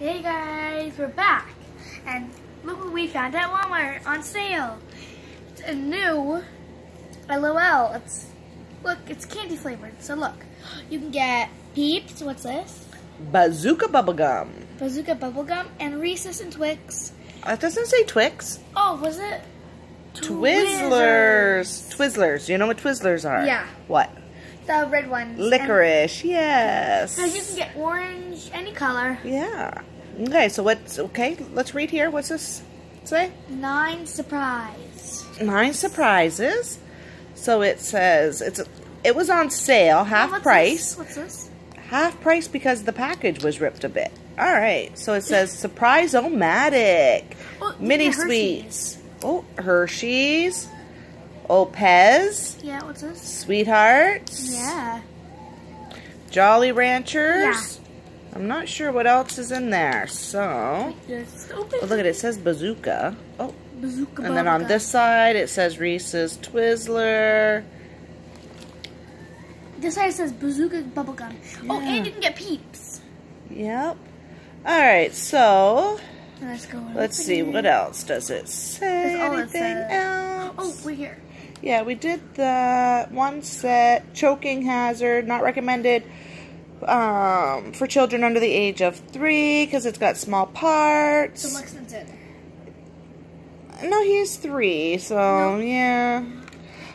Hey guys, we're back. And look what we found at Walmart on sale. It's a new LOL. It's look, it's candy flavored. So look, you can get Peeps, what's this? Bazooka bubblegum. Bazooka bubblegum and Reese's and Twix. It doesn't say Twix. Oh, was it? Twizzlers. Twizzlers. You know what Twizzlers are? Yeah. What? The red ones. Licorice. Yes. And, so you can get orange, any color. Yeah. Okay, so what's okay? Let's read here. What's this say? Nine surprise. Nine surprises. So it says it's it was on sale, half what's price. This? What's this? Half price because the package was ripped a bit. All right. So it says surprise o matic Oh, mini sweets. Oh, Hershey's. Opez. Yeah, what's this? Sweethearts. Yeah. Jolly Ranchers. Yeah. I'm not sure what else is in there. So, oh, look at it. It says Bazooka. Oh, Bazooka and then on this side it says Reese's Twizzler. This side says Bazooka bubblegum. Oh, Yeah. and you can get Peeps. Yep. All right. So Let's go. let's see what else does it say. It Anything says. else? Oh, we're here. Yeah, we did the one set choking hazard, not recommended um, for children under the age of three because it's got small parts. So Lexington. No, he's three, so yeah.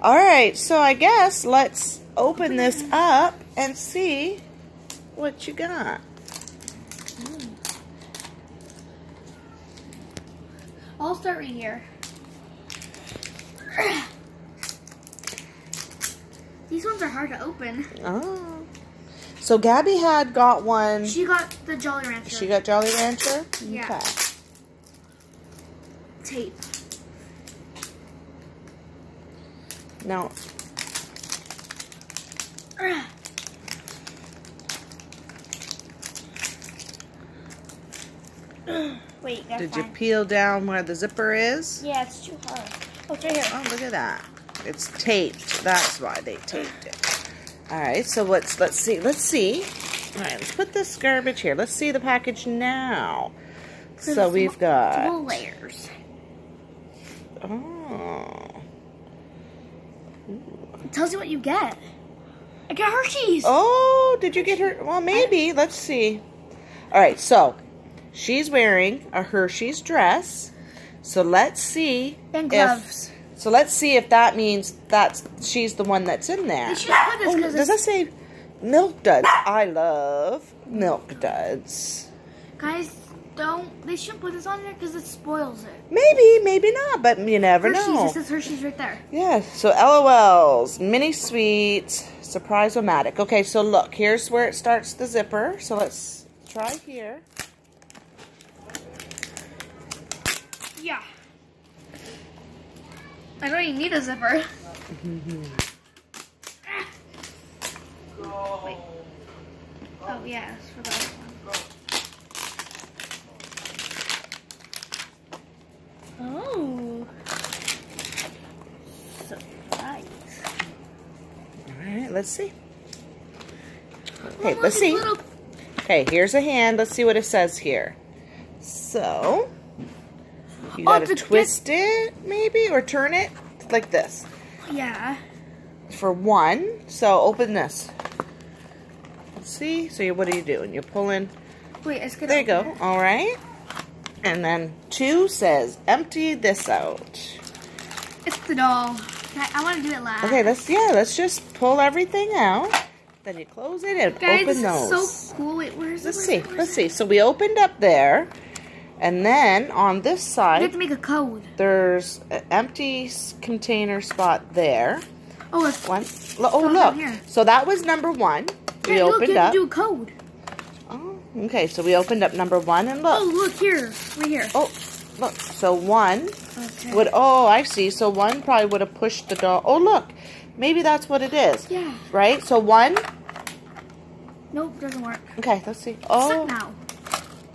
All right, so I guess let's open this up and see what you got. I'll start right here. These ones are hard to open. Oh, so Gabby had got one. She got the Jolly Rancher. She got Jolly Rancher. Yeah. Okay. tape. Now, Wait, did you peel down where the zipper is? Yeah, it's too hard. Oh, it's right here. Oh, look at that. It's taped. That's why they taped it. All right, so let's let's see. Let's see. All right, let's put this garbage here. Let's see the package now. So There's we've got layers. oh It tells you what you get. I got Hershey's. oh. Did you get her? Well, maybe. Let's see. All right, so she's wearing a Hershey's dress. So let's see And if gloves. So. Let's see if that means that's she's the one that's in there. They should put this Oh, does that say milk duds? I love milk duds. guys don't. They shouldn't put this on there because it spoils it. Maybe, maybe not, but you never Hershey's. know. It says Hershey's right there. Yeah, so LOLs, mini sweets, surprise-o-matic. Okay, so look, here's where it starts the zipper. So let's try here. Yeah. I don't even need a zipper. Wait. Oh yeah, it's for the other one. Oh. Surprise. All right, let's see. Okay, let's see. Little, Okay, here's a hand. Let's see what it says here. So, you Oh, gotta to twist it, maybe, or turn it like this yeah. for one. So, open this. Let's see. So, you, what are you doing? You're pulling. Wait, it's gonna. There you go. it. All right. And then two says, empty this out. It's the doll. I, I want to do it last. Okay, let's, yeah, let's just pull everything out. Then you close it and Guys, open this those. is so cool. Wait, where's Let's it? see. Where's? Let's see. So we opened up there. And then on this You have side, to make a code. there's an empty container spot there. Oh, it's One. Oh, look. So that was number one. We Yeah, opened up. to do a code. Oh, okay, so we opened up number one and look. Oh, look. here, right here. Oh, look. So one Okay. would, oh, I see. So one probably would have pushed the doll. Oh, look. Maybe that's what it is. Yeah. Right? So one. Nope, doesn't work. Okay, let's see. Oh, now.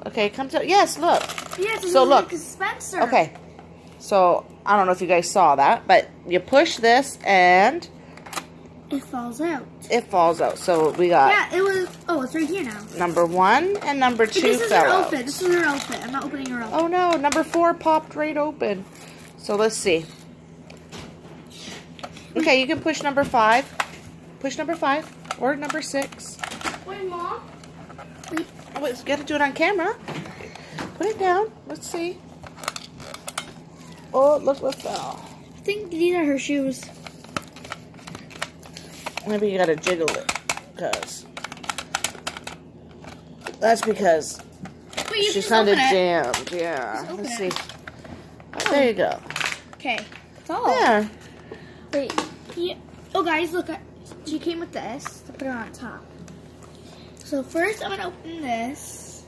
Okay, comes out. Yes, look. Yeah, it's So so look. Spencer. Okay. So, I don't know if you guys saw that, but you push this and It falls out. It falls out. So we got Yeah, it was. Oh, it's right here now. number one and number But two this is her fell out. outfit. This is her outfit. I'm not opening her outfit. Oh no, number four popped right open. So let's see. Okay, you can push number five. Push number five or number six. Wait, mom. Oh, wait, you gotta do it on camera. Put it down. Let's see. Oh, look what fell. I think these are her shoes. Maybe you gotta jiggle it. Because. That's because Wait, you she sounded jammed. Yeah. Let's see. Oh, there you go. Okay. That's all. There. Wait. Yeah. Oh, guys, look. She came with this to put it on top. So first, I'm gonna open this.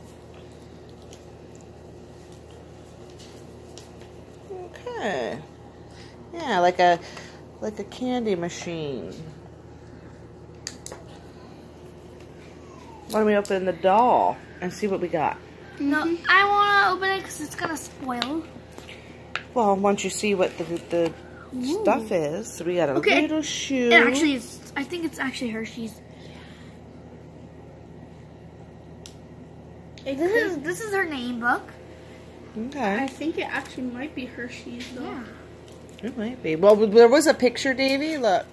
Okay. Yeah, like a like a candy machine. Why don't we open the doll and see what we got? No, mm-hmm. I wanna open it because it's gonna spoil. Well, once you see what the the Ooh. stuff is, so we got a Okay, little shoe. It actually is. I think it's actually Hershey's. It This is this is her name book. Okay. I think it actually might be Hershey's though. Yeah. it might be. Well, there was a picture, Davy. Look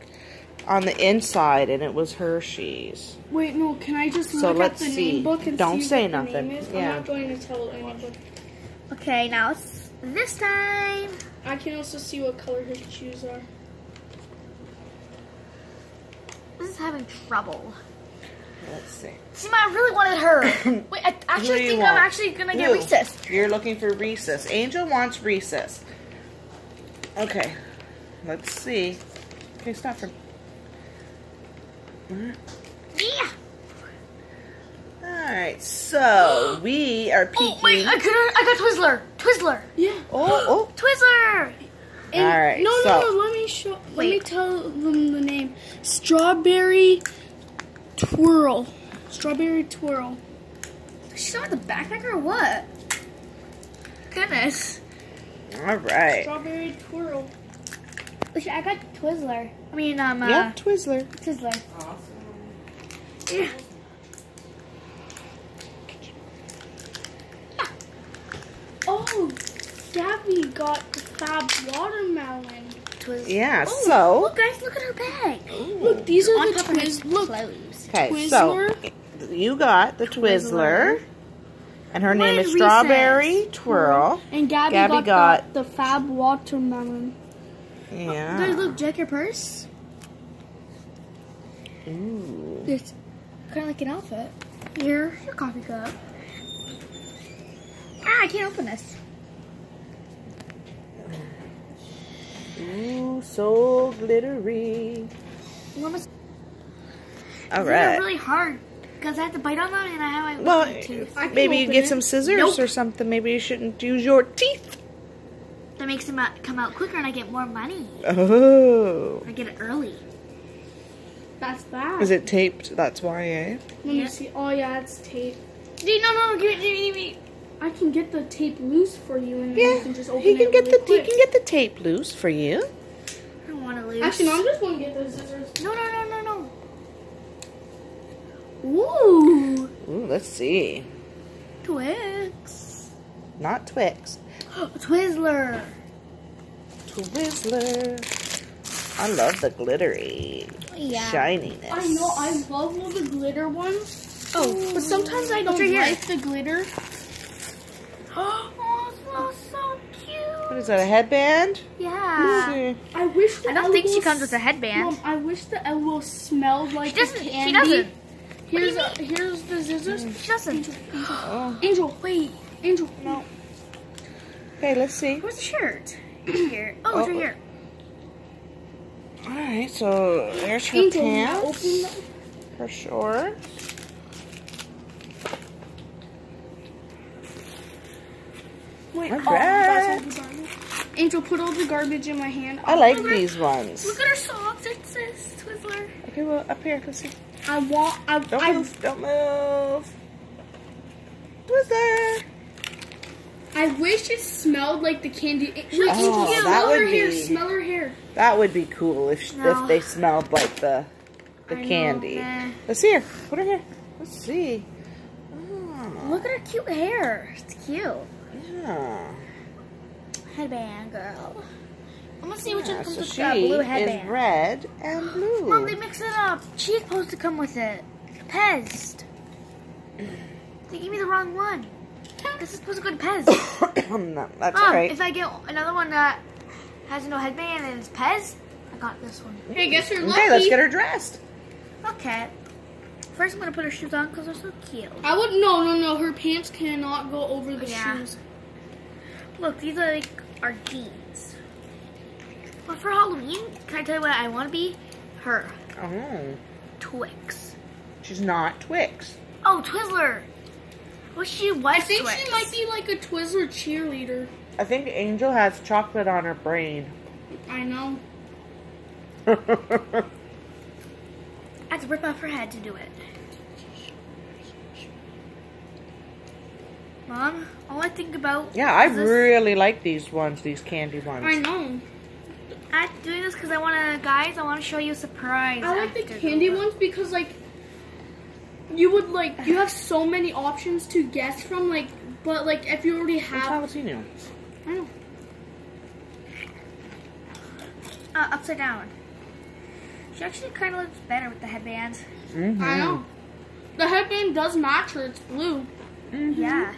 on the inside, and it was Hershey's. Wait, no. Can I just So look let's at the see. name book and Don't see say what the nothing. name is? Yeah. I'm not going to tell anyone. Okay, now it's this time. I can also see what color his shoes are. This is having trouble. Let's see. See, I really wanted her. Wait, I actually think want? I'm actually gonna get Who? Reese's. You're looking for Reese's. Angel wants Reese's. Okay, let's see. Okay, stop for. Yeah. All right, so we are peeking. Oh wait, I got I got Twizzler. Twizzler. Yeah. Oh, oh, Twizzler. And- All right, No, no, so- no. Let me show. Let me tell them the name. Strawberry twirl. Strawberry twirl. She's on the backpack or what? Goodness. all right. Strawberry twirl. I got Twizzler. I mean, um, uh, Yep, Twizzler. Twizzler. Awesome. Yeah. Oh, Gabby got the Fab watermelon. Twizzler. Yeah, Oh, so. look, guys, look at her bag. Look, these are On the her Look, Okay, so you got the Twizzler, and her name is Strawberry Reese's? Twirl. and Gabby, Gabby got, got- the, the Fab watermelon. Yeah. Guys, Yeah. look, check your purse. Ooh. It's kind of like an outfit. Here, your coffee cup. Ah, I can't open this. Ooh, so glittery. What was- All These are really hard because I have to bite on them and I have my Well, wisdom tooth. Maybe you get it. some scissors Nope. or something. Maybe you shouldn't use your teeth. That makes them come out quicker and I get more money. Oh. I get it early. That's that. Is it taped? That's why, eh? Let Yeah. me see. Oh yeah, it's tape. Dude, no, no, no, give it, give it, give me. I can get the tape loose for you, and then Yeah. you can just open He can it get really the he can get the tape loose for you. I don't want to lose. Actually, no, I'm just gonna get those scissors. No, no, no, no, no. Ooh, Ooh, let's see. Twix. Not Twix. Twizzler. Twizzler. I love the glittery Yeah. shininess. I know. I love all the glitter ones. Oh, But sometimes I don't right here. like the glitter. oh, it smells so cute. What is that? A headband? Yeah. Hmm. I wish. The I don't think she comes with a headband. Mom, I wish the elbow smelled like She doesn't. the She candy. doesn't. Here's What here's the scissors. She doesn't. Oh. Angel, wait. Angel, no. Okay, let's see. Where's the shirt? Oh, here. Oh, it's Oh. right here. All right, so there's her Angel, now pants, open the. her shorts. Wait, All oh, all right. Angel, put all the garbage in my hand. I like Look at- these ones. Look at her socks. It says Twizzler. Okay, well, up here, let's see. I want. I. Don't I, move, don't move. Twizzler. I wish it smelled like the candy. It, look, Oh, Angel, that would her hair. be- Smell her hair. That would be cool if No. if they smelled like the the I know. candy. Nah. Let's see her. Put her here. Let's see. Oh, Look at her cute hair. It's cute. yeah. Headband girl. I'm gonna see which Yeah, one comes so with she the blue is red and blue. Mom, they mix it up. She's supposed to come with it. Pez. They gave me the wrong one. This is supposed to go to Pez. no, that's Mom, all right. if I get another one that has no headband and it's Pez, I got this one. Hey, guess you're lucky. Okay, let's get her dressed. Okay. First, I'm gonna put her shoes on because they're so cute. I would no, no, no. Her pants cannot go over the Yeah. shoes. Look, these are like our jeans. But for Halloween, can I tell you what I want to be? Her. Oh, Twix. she's not Twix. Oh, Twizzler. What she was I think Twix. she might be like a Twizzler cheerleader. I think Angel has chocolate on her brain. I know. I had to rip off her head to do it. Mom, all I think about yeah, I this. really like these ones, these candy ones. I know. I'm doing this because I want to, guys. I want to show you a surprise. I like the candy the- ones because like you would like you have so many options to guess from like but like if you already What's have jalapeno? I know. Uh, upside down. She actually kind of looks better with the headband. Mm-hmm. I know. The headband does match her, it's blue. Mm -hmm. Yeah.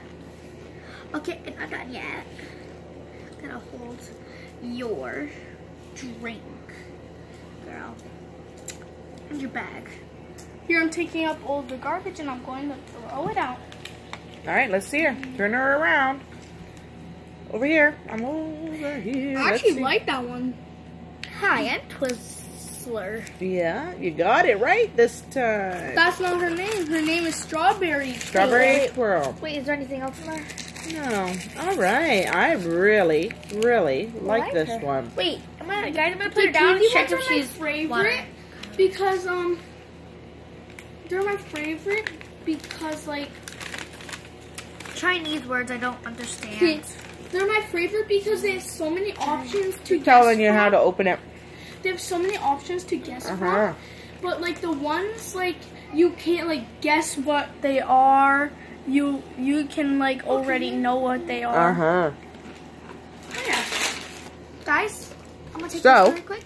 Okay, I'm not done yet. Gonna hold your drink, girl, and your bag. Here I'm taking up all the garbage and I'm going to throw it out. All right, let's see her. Turn her around. Over here. I'm over here. I Let's actually see. like that one. Hi, I'm Twizzler. Yeah, you got it right this time. That's not her name. Her name is Strawberry. Strawberry wait. swirl. Wait, is there anything else in there? No. All right. I really, really like, like this her. one. Wait, I'm gonna, guys, I'm gonna put The her down and check if are my she's favorite wanted. because um they're my favorite because like Chinese words I don't understand. Okay, they're my favorite because they have so many options to guess Telling you from. how to open it. They have so many options to guess Uh-huh. from. But like the ones like you can't like guess what they are. You you can like already know what they are. Uh huh. Oh, yeah. Guys, I'm gonna take So- this really quick.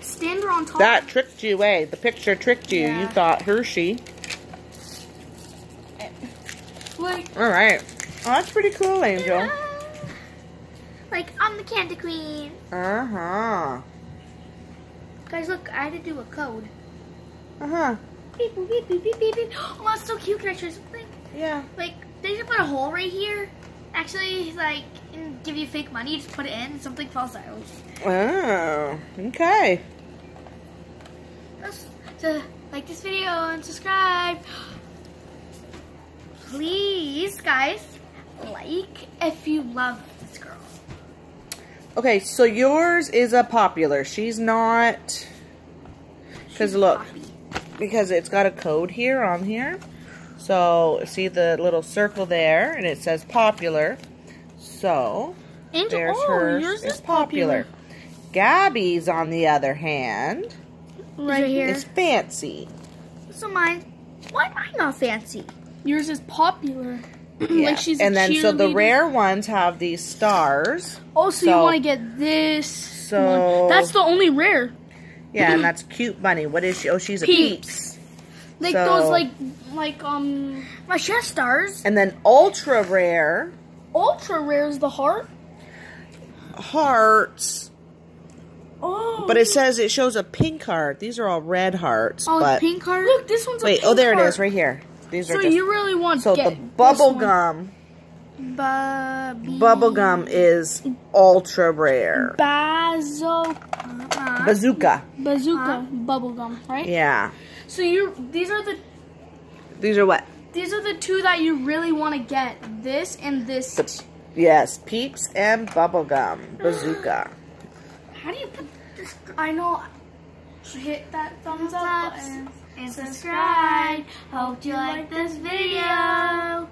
Stand her on top. That tricked you, eh? The picture tricked you. You thought Hershey. like All right. Oh, that's pretty cool, Angel. Like, I'm the candy queen. Uh huh. Guys, look, I had to do a code. Uh huh. Beep, beep, beep, beep, beep, beep. Oh, that's so cute. Can I try something? Yeah. Like, they just put a hole right here. Actually, like, give you fake money. You just put it in and something falls out. Oh. Okay. So, like this video and subscribe. Please, guys, like if you love this girl. Okay, so yours is a popular. She's not. Because look, Poppy. because it's got a code here on here. So see the little circle there, and it says popular. So Angel. there's oh, hers yours is is popular. Gabby's, on the other hand, Right here. is fancy. So mine, why am I not fancy? Yours is popular. Yeah. like she's a and then so the rare ones have these stars. Oh, you So- you want to get this. So- one. that's the only rare. Yeah, and that's cute bunny. What is she? Oh, she's a Peeps. peeps. Like So- those, like like um My chest stars. And then ultra rare ultra rare is the heart. hearts. Oh, But it says it shows a pink heart. These are all red hearts. oh but pink heart. Look, this one's a wait, pink oh there it heart. is, right here. These So are just you really want so get the this bubble one. gum. Bubby. Bubble gum is ultra rare. Bazo Uh, Bazooka. bazooka bubble gum, right? Yeah. So you these are the These are what? These are the two that you really want to get. This and this. The, yes, peeps and bubble gum. Bazooka. how do you put this? I know. Hit that thumbs up Thumbs up button. and subscribe. Hope you like this video.